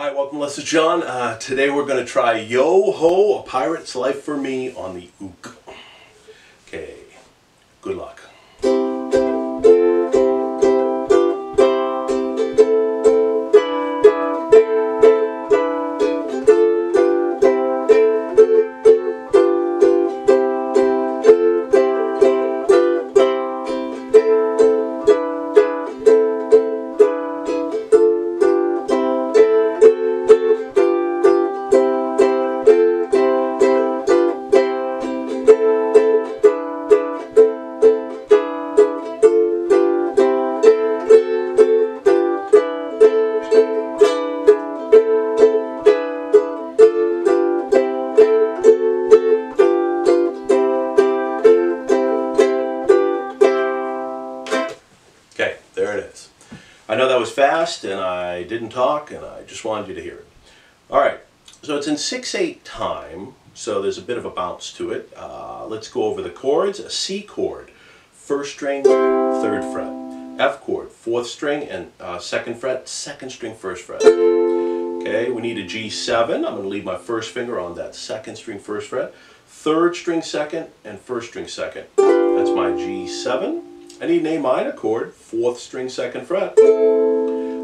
Hi, welcome. This is John. Uh, today we're going to try Yo Ho, A Pirate's Life for Me on the Ook. Okay, good luck. Was fast and I didn't talk and I just wanted you to hear it. All right, so it's in 6-8 time, so there's a bit of a bounce to it. Uh, let's go over the chords. A C chord, first string, third fret. F chord, fourth string and uh, second fret, second string, first fret. Okay, we need a G7. I'm going to leave my first finger on that second string, first fret. Third string, second, and first string, second. That's my G7. I need an A minor chord, fourth string, second fret.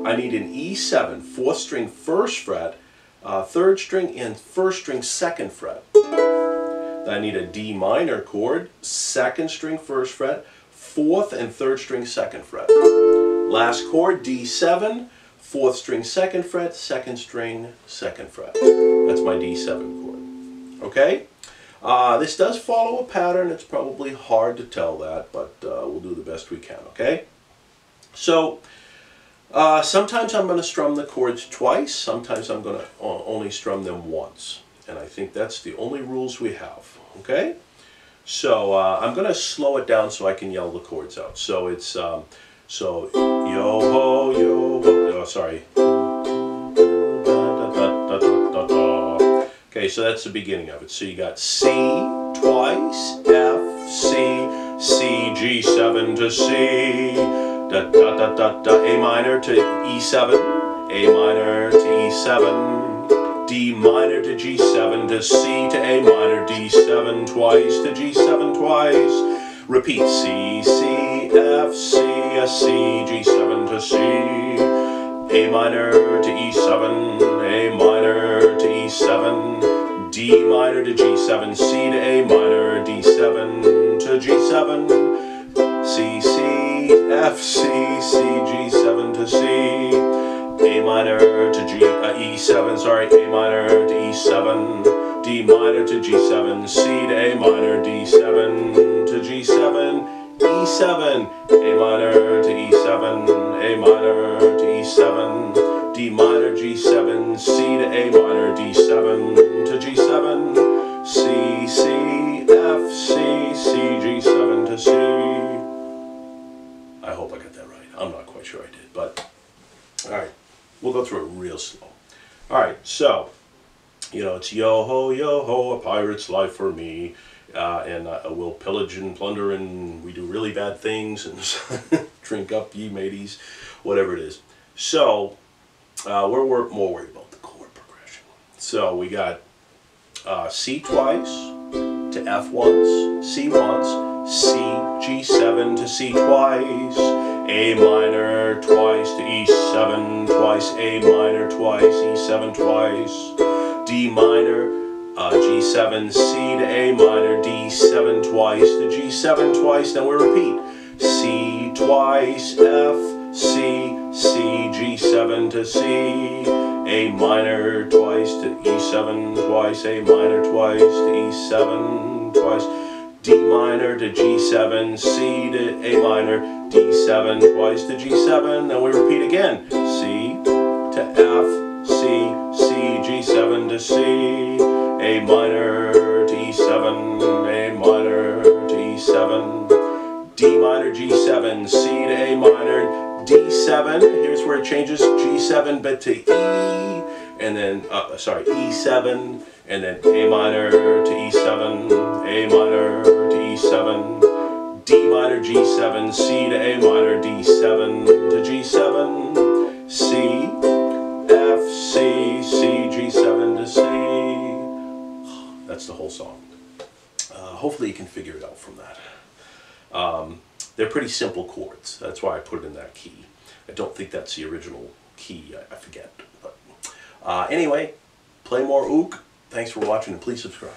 I need an E7, fourth string, first fret, uh, third string, and first string, second fret. I need a D minor chord, second string, first fret, fourth and third string, second fret. Last chord, D7, fourth string, second fret, second string, second fret. That's my D7 chord. Okay? Uh, this does follow a pattern. It's probably hard to tell that, but uh, we'll do the best we can, okay? So, uh, sometimes I'm going to strum the chords twice. Sometimes I'm going to only strum them once. And I think that's the only rules we have, okay? So, uh, I'm going to slow it down so I can yell the chords out. So, it's, um, so, yo-ho, yo-ho, oh, sorry. Okay, so that's the beginning of it. So you got C twice, F, C, C, G7 to C, da da da da da, A minor to E7, A minor to E7, D minor to G7 to C to A minor, D7 twice to G7 twice. Repeat. C, C, F, C, S, C, G7 to C, A minor to E7, A minor to E7, D minor to G7, C to A minor, D7 to G7, C, C, F, C, C, G7 to C, A minor to G, uh, E7, sorry, A minor to E7, D minor to G7, C to A minor, D7 to G7, E7, A minor to E7, A minor to E7, D minor, G7, C to A minor, D7 to G7, C, C, go through it real slow. All right, so you know it's yo ho yo ho, a pirate's life for me, uh, and uh, we'll pillage and plunder and we do really bad things and drink up ye mateys, whatever it is. So uh, we're, we're more worried about the chord progression. So we got uh, C twice to F once, C once, C, G7 to C twice, A minor twice to E7 twice, A minor twice, E7 twice, D minor, uh, G7, C to A minor, D7 twice the G7 twice, then we repeat, C twice, F, C, C, G7 to C, A minor twice to E7 twice, A minor twice to E7 twice, D minor to G7, C to A minor, D7 twice to G7, then we repeat again, C to F, C, C, G7 to C, A minor to E7, A minor to E7, D minor, G7, C to A minor, D7, here's where it changes, G7 but to E, and then, uh, sorry, E7, and then A minor to E7, A minor D7 C to A minor, D7 to G7, C, F, C, C, G7 to C. That's the whole song. Uh, hopefully you can figure it out from that. Um, they're pretty simple chords. That's why I put it in that key. I don't think that's the original key. I, I forget. But uh, anyway, play more ook. Thanks for watching and please subscribe.